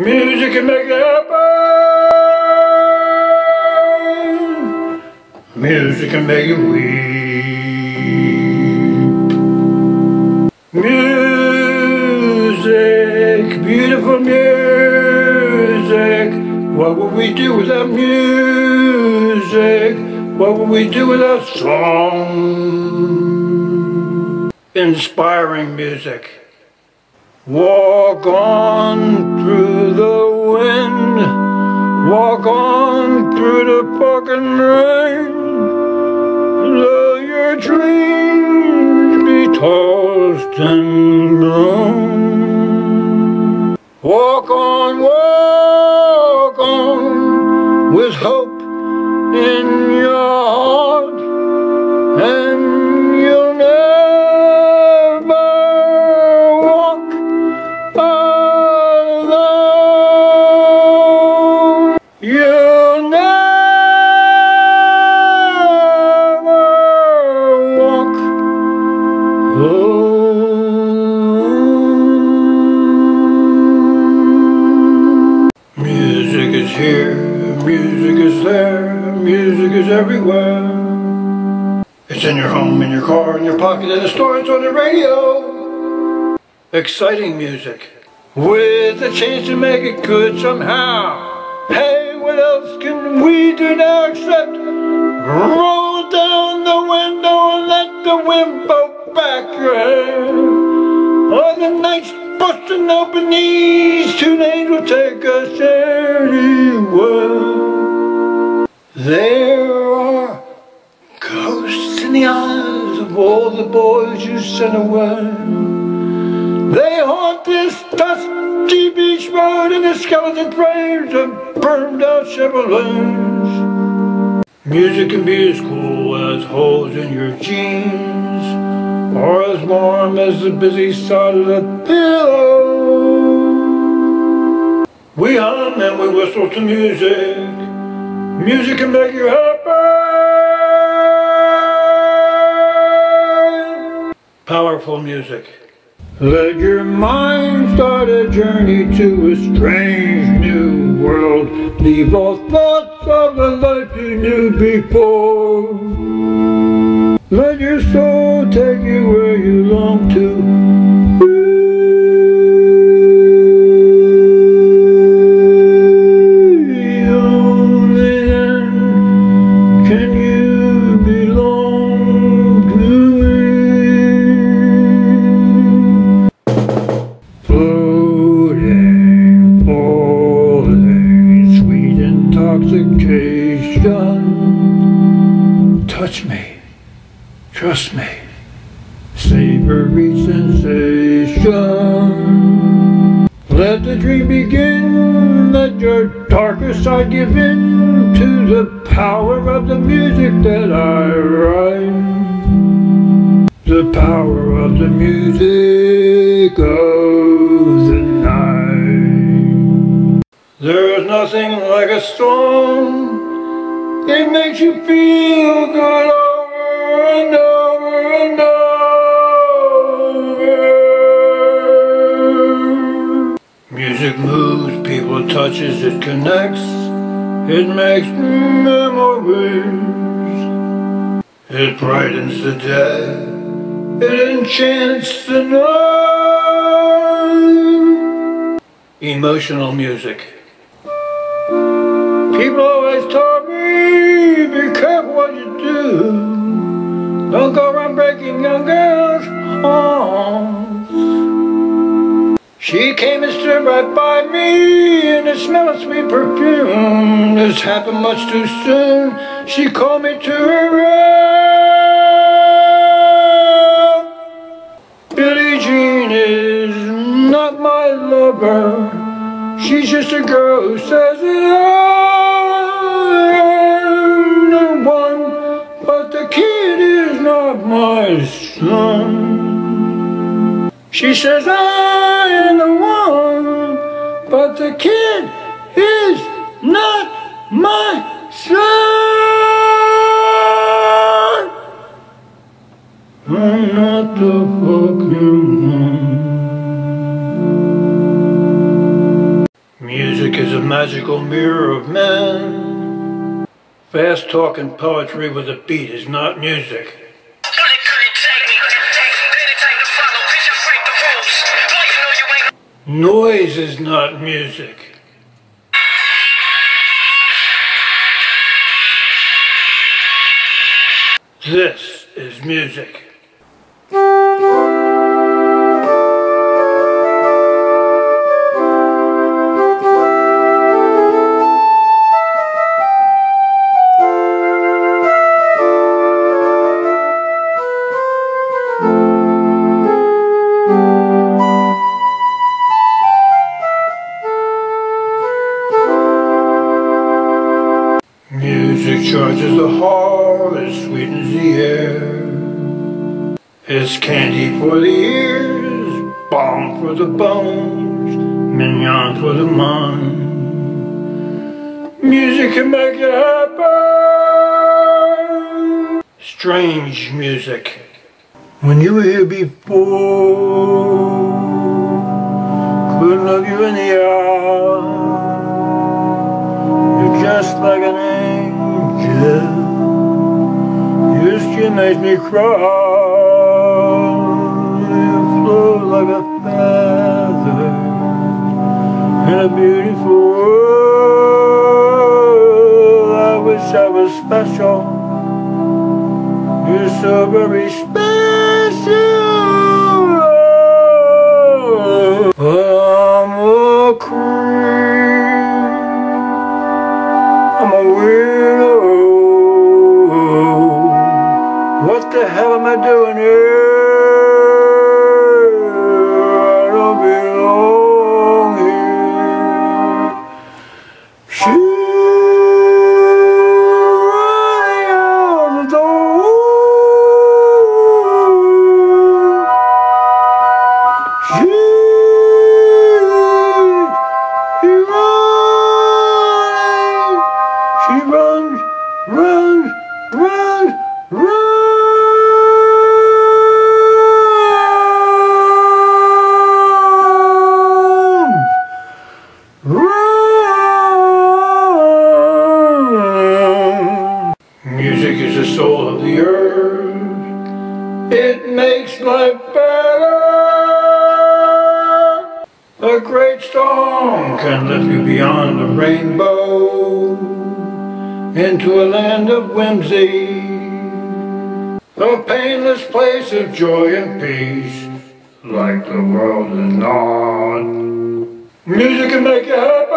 Music can make it happen. Music can make you weep. Music, beautiful music. What would we do without music? What would we do without song? Inspiring music. Walk on through the wind, walk on through the fucking rain. Let your dreams be tossed and blown. Walk on, walk is everywhere. It's in your home, in your car, in your pocket, in the store, it's on the radio. Exciting music. With a chance to make it good somehow. Hey, what else can we do now except roll down the window and let the wind blow back your hair? On the nights busting open, these two lanes will take us anywhere. There in the eyes of all the boys you sent away. They haunt this dusty beach road in the skeleton frames of burned out Chevrolets. Music can be as cool as holes in your jeans, or as warm as the busy side of the pillow. We hum and we whistle to music. Music can make you happy. Powerful music. Let your mind start a journey to a strange new world. Leave all thoughts of the life you knew before. Let your soul take you where you long to. Intoxication. Touch me, trust me, savory sensation. Let the dream begin, let your darker side give in to the power of the music that I write. The power of the music of the. There's nothing like a storm It makes you feel good over and over and over. Music moves, people touches, it connects. It makes memories. It brightens the day. It enchants the night. Emotional music. Young girls' hearts. She came and stood right by me, and the smell of sweet perfume. This happened much too soon. She called me to her room. Billie Jean is not my lover. She's just a girl who says that She says I am the one, but the kid is not my son. I'm not the one. Music is a magical mirror of man. Fast talking poetry with a beat is not music. Noise is not music. This is music. It's candy for the ears, balm for the bones, mignon for the mind. Music can make you happy. Strange music. When you were here before, couldn't look you in the eye. You're just like an angel. You still makes me cry. Like a feather in a beautiful world. I wish I was special. You're so very special. I'm a creep. I'm a weirdo. What the hell am I doing here? A great storm can lift you beyond the rainbow into a land of whimsy, a painless place of joy and peace, like the world is not. Music can make you happy.